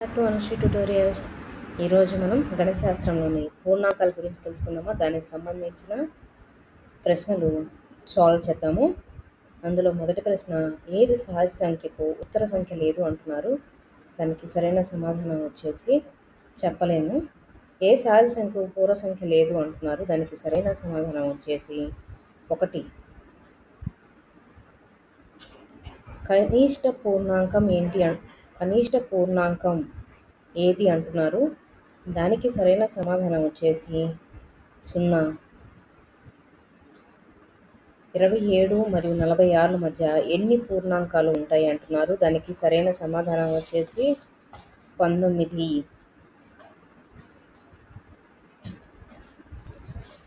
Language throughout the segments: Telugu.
టు అనుశ్రీ ట్యూటోరియల్స్ ఈరోజు మనం గణితశాస్త్రంలోని పూర్ణాంకాల గురించి తెలుసుకుందామా? దానికి సంబంధించిన ప్రశ్నలు సాల్వ్ చేద్దాము. అందులో మొదటి ప్రశ్న ఏజ్ సహజ సంఖ్యకు ఉత్తర సంఖ్య లేదు అంటున్నారు. దానికి సరైన సమాధానం వచ్చేసి చెప్పలేను ఏ సహజ సంఖ్యకు పూర్వ సంఖ్య లేదు అంటున్నారు. దానికి సరైన సమాధానం వచ్చేసి ఒకటి. కనిష్ట పూర్ణాంకం ఏంటి అన్ కనిష్ట పూర్ణాంకం ఏది అంటున్నారు? దానికి సరైన సమాధానం వచ్చేసి సున్నా. ఇరవై ఏడు మరియు నలభై ఆరుల మధ్య ఎన్ని పూర్ణాంకాలు ఉంటాయి అంటున్నారు? దానికి సరైన సమాధానం వచ్చేసి పంతొమ్మిది.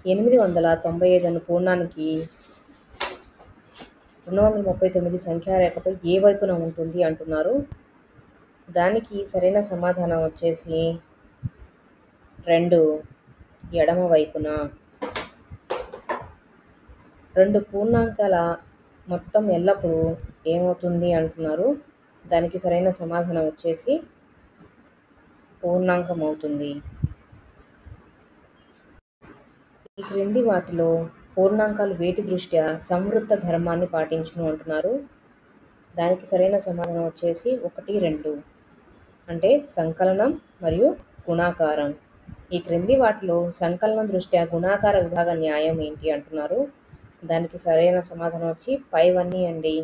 ఎనిమిది వందల తొంభై ఐదు అన్న పూర్ణానికి రెండు వందల ముప్పై తొమ్మిది సంఖ్యారేఖపై ఏ వైపున ఉంటుంది అంటున్నారు? దానికి సరైన సమాధానం వచ్చేసి రెండు ఎడమ వైపున రెండు పూర్ణాంకాల మొత్తం ఎల్లప్పుడూ ఏమవుతుంది అంటున్నారు. దానికి సరైన సమాధానం వచ్చేసి పూర్ణాంకం అవుతుంది ఈ క్రింది వాటిలో పూర్ణాంకాలు వేటి దృష్ట్యా సంవృత్త ధర్మాన్ని పాటించును అంటున్నారు. దానికి సరైన సమాధానం వచ్చేసి ఒకటి రెండు. అంటే సంకలనం మరియు గుణాకారం. ఈ క్రింది వాటిలో సంకలనం దృష్ట్యా గుణాకార విభాగ న్యాయం ఏంటి అంటున్నారు. దానికి సరైన సమాధానం వచ్చి పైవన్నీ అండి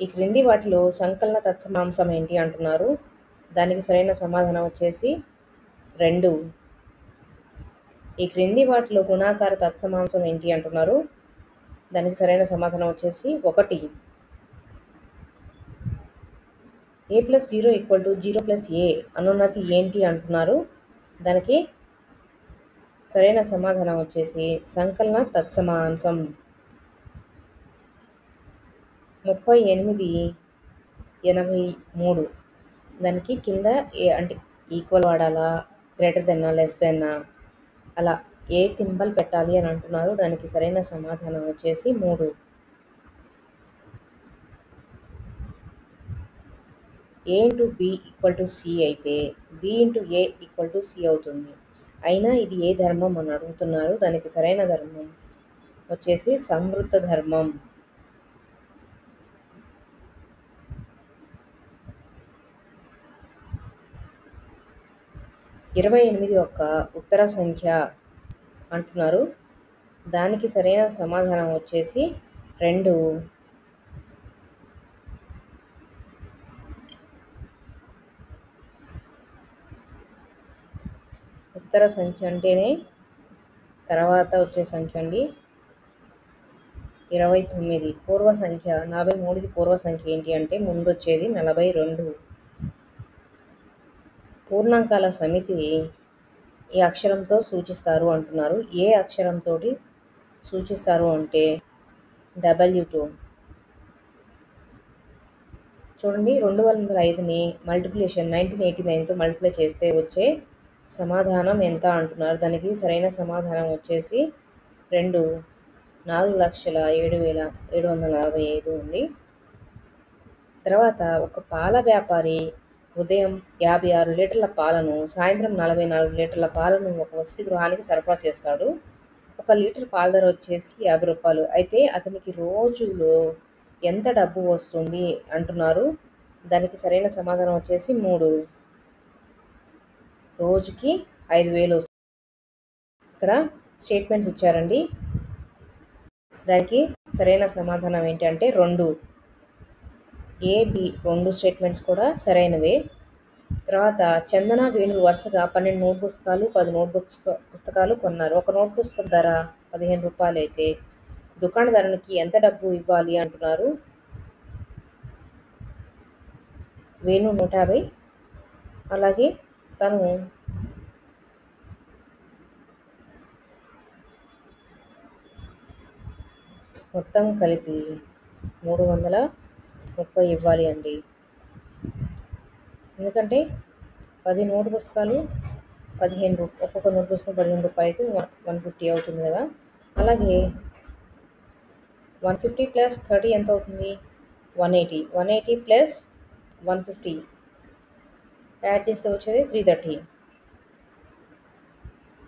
ఈ క్రింది వాటిలో సంకలన తత్సమాంసం ఏంటి అంటున్నారు. దానికి సరైన సమాధానం వచ్చేసి రెండు. ఈ క్రింది వాటిలో గుణాకార తత్సమాంసం ఏంటి అంటున్నారు. దానికి సరైన సమాధానం వచ్చేసి ఒకటి. A plus zero equal to zero plus A అనున్నతి ఏంటి అంటున్నారు? దానికి సరైన సమాధానం వచ్చేసి సంకలన తత్సమాంసం ముప్పై ఎనిమిది ఎనభై మూడు. దానికి కింద ఏ అంటే ఈక్వల్ వాడాలా? గ్రేటర్ దెన్నా లెస్ దెన్నా అలా ఏ సింబల్ పెట్టాలి అని అంటున్నారు. దానికి సరైన సమాధానం వచ్చేసి మూడు. A into B equal to C అయితే B into A equal to C అవుతుంది. అయినా ఇది ఏ ధర్మం అని అడుగుతున్నారు? దానికి సరైన ధర్మం వచ్చేసి సంవృత్త ధర్మం. ఇరవై ఎనిమిది యొక్క ఉత్తర సంఖ్య అంటున్నారు. దానికి సరైన సమాధానం వచ్చేసి రెండు. ఉత్తర సంఖ్య అంటేనే తర్వాత వచ్చే సంఖ్య అండి. ఇరవై తొమ్మిది. పూర్వ సంఖ్య నలభై మూడుకి పూర్వ సంఖ్య ఏంటి అంటే ముందు వచ్చేది నలభై రెండు. పూర్ణాంకాల సమితి ఈ అక్షరంతో సూచిస్తారు అంటున్నారు. ఏ అక్షరంతో సూచిస్తారు అంటే డబ్ల్యూ టూ. చూడండి రెండు వందల ఐదుని మల్టిప్లికేషన్ నైన్టీన్ ఎయిటీ నైన్తో మల్టిప్లై చేస్తే వచ్చే సమాధానం ఎంత అంటున్నారు? దానికి సరైన సమాధానం వచ్చేసి రెండు నాలుగు లక్షల ఏడు వేల ఏడు వందల నలభై ఐదు ఉంది తర్వాత ఒక పాల వ్యాపారి ఉదయం యాభై ఆరు లీటర్ల పాలను సాయంత్రం నలభై నాలుగు లీటర్ల పాలను ఒక వసతి గృహానికి సరఫరా చేస్తాడు. ఒక లీటర్ పాల ధర వచ్చేసి యాభై రూపాయలు. అయితే అతనికి రోజులో ఎంత డబ్బు వస్తుంది అంటున్నారు? దానికి సరైన సమాధానం వచ్చేసి మూడు రోజుకి ఐదు వేలు వస్తుంది. ఇక్కడ స్టేట్మెంట్స్ ఇచ్చారండి. దానికి సరైన సమాధానం ఏంటంటే రెండు. ఏ బి రెండు స్టేట్మెంట్స్ కూడా సరైనవే. తర్వాత చందన వేణులు వరుసగా పన్నెండు నోట్ పుస్తకాలు పది నోట్ బుక్స్ పుస్తకాలు కొన్నారు. ఒక నోట్ పుస్తకం ధర పదిహేను రూపాయలు అయితే దుకాణదారునికి ఎంత డబ్బు ఇవ్వాలి అంటున్నారు? వేణు నూట యాభై. అలాగే తను మొత్తం కలిపి మూడు వందల ముప్పై ఇవ్వాలి అండి. ఎందుకంటే పది నోటు పుస్తకాలు పదిహేను రూ ఒక్కొక్క నోటు పుస్తకం పదిహేను రూపాయలు అయితే వన్ ఫిఫ్టీ అవుతుంది కదా. అలాగే వన్ ఫిఫ్టీ ప్లస్ థర్టీ ఎంత అవుతుంది? One eighty. One eighty plus one fifty. Add చేస్తే వచ్చేది త్రీ థర్టీ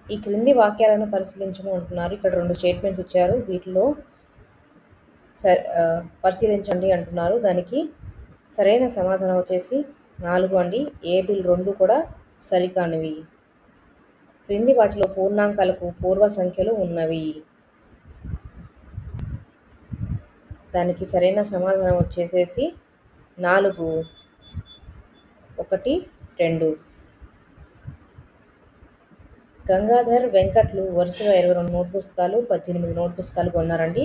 ఈ క్రింది వాక్యాలను పరిశీలించము అంటున్నారు. ఇక్కడ రెండు స్టేట్మెంట్స్ ఇచ్చారు. వీటిలో స పరిశీలించండి అంటున్నారు. దానికి సరైన సమాధానం వచ్చేసి నాలుగు అండి. ఏబిల్ రెండు కూడా సరికానివి. క్రింది వాటిలో పూర్ణాంకాలకు పూర్వ సంఖ్యలు ఉన్నవి. దానికి సరైన సమాధానం వచ్చేసేసి నాలుగు. ఒకటి రెండు. గంగాధర్ వెంకట్లు వరుసగా ఇరవై రెండు నోట్ పుస్తకాలు పద్దెనిమిది నోట్ పుస్తకాలు కొన్నారండి.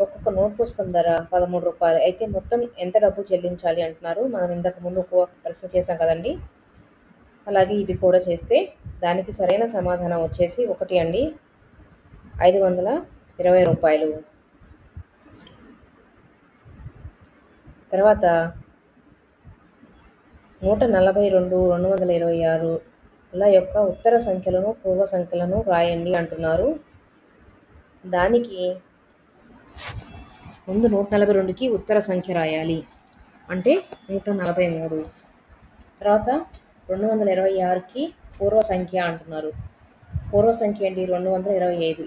ఒక్కొక్క నోట్ పుస్తకం ధర పదమూడు రూపాయలు. అయితే మొత్తం ఎంత డబ్బు చెల్లించాలి అంటున్నారు? మనం ఇంతకు ముందు ఒక ప్రశ్న చేసాం కదండి. అలాగే ఇది కూడా చేస్తే దానికి సరైన సమాధానం వచ్చేసి ఒకటి అండి. ఐదు వందల ఇరవై రూపాయలు. తర్వాత నూట నలభై రెండు రెండు వందల ఇరవై ఆరు ల యొక్క ఉత్తర సంఖ్యలను పూర్వ సంఖ్యలను రాయండి అంటున్నారు. దానికి ముందు నూట నలభై రెండుకి ఉత్తర సంఖ్య రాయాలి. అంటే నూట నలభై మూడు. తర్వాత రెండు వందల ఇరవై ఆరుకి పూర్వ సంఖ్య అంటున్నారు. పూర్వ సంఖ్య అండి రెండు వందల ఇరవై ఐదు.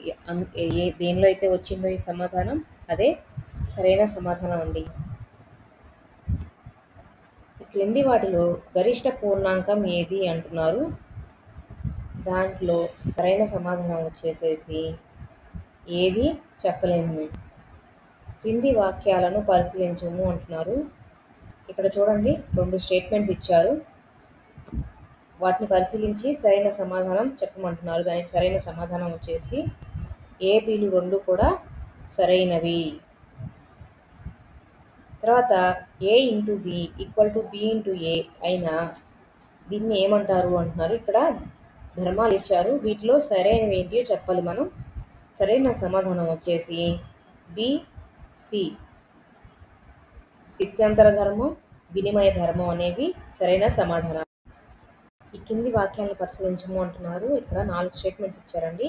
ఏ- దేనిలో అయితే వచ్చిందో ఈ సమాధానం? అదే సరైన సమాధానం అండి. క్రింది వాటిలో గరిష్ట పూర్ణాంకం ఏది అంటున్నారు? దాంట్లో సరైన సమాధానం వచ్చేసేసి ఏది చెప్పలేము. క్రింది వాక్యాలను పరిశీలించము అంటున్నారు. ఇక్కడ చూడండి రెండు స్టేట్మెంట్స్ ఇచ్చారు. వాటిని పరిశీలించి సరైన సమాధానం చెప్పమంటున్నారు. దానికి సరైన సమాధానం వచ్చేసి ఏ రెండు కూడా సరైనవి. తర్వాత A into B equal to B into A అయినా దీన్ని ఏమంటారు అంటున్నారు? ఇక్కడ ధర్మాలు ఇచ్చారు. వీటిలో సరైనవి ఏంటి చెప్పాలి మనం. సరైన సమాధానం వచ్చేసి బి సి స్థిత్యంతర ధర్మం వినిమయ ధర్మం అనేవి సరైన సమాధానం ఈ కింది వాక్యాలను పరిశీలించము అంటున్నారు. ఇక్కడ నాలుగు స్టేట్మెంట్స్ ఇచ్చారండి.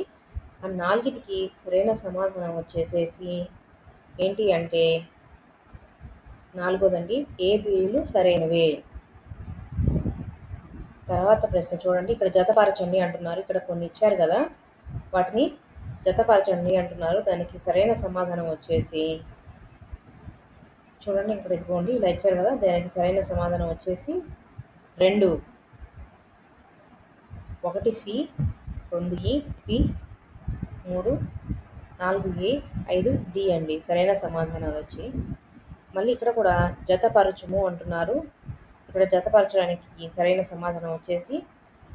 ఆ నాలుగిటికి సరైన సమాధానం వచ్చేసేసి ఏంటి అంటే నాలుగోదండి ఏ సరైనవే? తర్వాత ప్రశ్న చూడండి. ఇక్కడ జతపరచండి అంటున్నారు. ఇక్కడ కొన్ని ఇచ్చారు కదా. వాటిని జతపరచండి అంటున్నారు. దానికి సరైన సమాధానం వచ్చేసి చూడండి. ఇక్కడ ఇదిగోండి ఇలా ఇచ్చారు కదా. దానికి సరైన సమాధానం వచ్చేసి రెండు. ఒకటి సి రెండు ఈ బి మూడు నాలుగు ఏ ఐదు డి అండి. సరైన సమాధానాలు వచ్చి మళ్ళీ ఇక్కడ కూడా జతపరచుము అంటున్నారు. ఇక్కడ జతపరచడానికి సరైన సమాధానం వచ్చేసి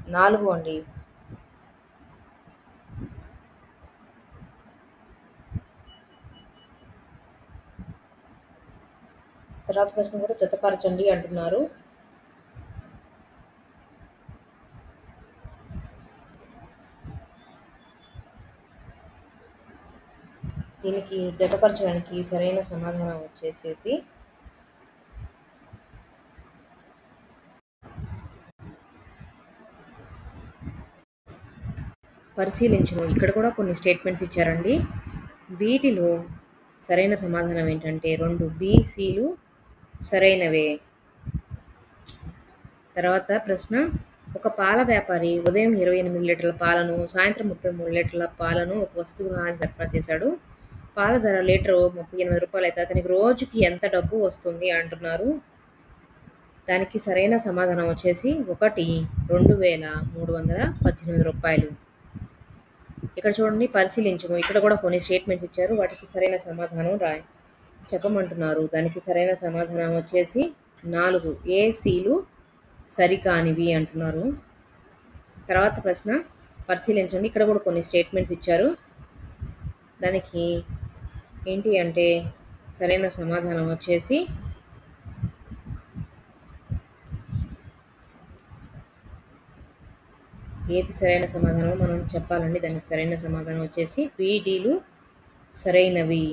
నాలుగు అండి. తర్వాత ప్రశ్న కూడా జతపరచండి అంటున్నారు. దీనికి జతపరచడానికి సరైన సమాధానం వచ్చేసేసి పరిశీలించము. ఇక్కడ కూడా కొన్ని స్టేట్మెంట్స్ ఇచ్చారండి. వీటిలో సరైన సమాధానం ఏంటంటే రెండు బీసీలు సరైనవే. తర్వాత ప్రశ్న ఒక పాల వ్యాపారి ఉదయం ఇరవై ఎనిమిది లీటర్ల పాలను సాయంత్రం ముప్పై మూడు లీటర్ల పాలను ఒక వస్తువు సరఫరా చేశాడు. పాల ధర లీటరు ముప్పై ఎనిమిది రూపాయలు అయితే అతనికి రోజుకి ఎంత డబ్బు వస్తుంది అంటున్నారు. దానికి సరైన సమాధానం వచ్చేసి ఒకటి రెండు వేల మూడు వందల పద్దెనిమిది రూపాయలు. ఇక్కడ చూడండి పరిశీలించము. ఇక్కడ కూడా కొన్ని స్టేట్మెంట్స్ ఇచ్చారు. వాటికి సరైన సమాధానం రా చెప్పమంటున్నారు. దానికి సరైన సమాధానం వచ్చేసి నాలుగు ఏసీలు సరికానివి అంటున్నారు. తర్వాత ప్రశ్న పరిశీలించండి. ఇక్కడ కూడా కొన్ని స్టేట్మెంట్స్ ఇచ్చారు. దానికి ఏంటి అంటే సరైన సమాధానం వచ్చేసి ఏది సరైన సమాధానం మనం చెప్పాలండి. దానికి సరైన సమాధానం వచ్చేసి పీడీలు సరైనవి.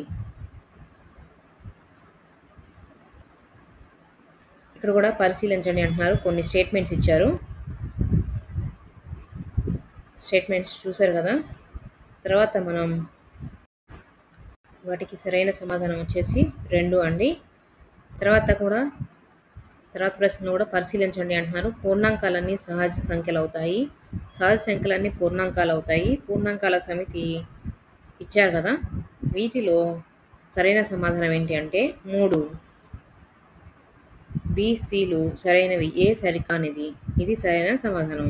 ఇక్కడ కూడా పరిశీలించండి అంటున్నారు. కొన్ని స్టేట్మెంట్స్ ఇచ్చారు. స్టేట్మెంట్స్ చూసారు కదా. తర్వాత మనం వాటికి సరైన సమాధానం వచ్చేసి రెండు అండి. తర్వాత కూడా తర్వాత ప్రశ్నను కూడా పరిశీలించండి అంటున్నారు. పూర్ణాంకాలన్నీ సహజ సంఖ్యలు అవుతాయి. సహజ సంఖ్యలన్నీ పూర్ణాంకాలు అవుతాయి. పూర్ణాంకాల సమితి ఇచ్చారు కదా. వీటిలో సరైన సమాధానం ఏంటి అంటే మూడు. బీసీలు సరైనవి. ఏ సరికానిది? ఇది సరైన సమాధానం.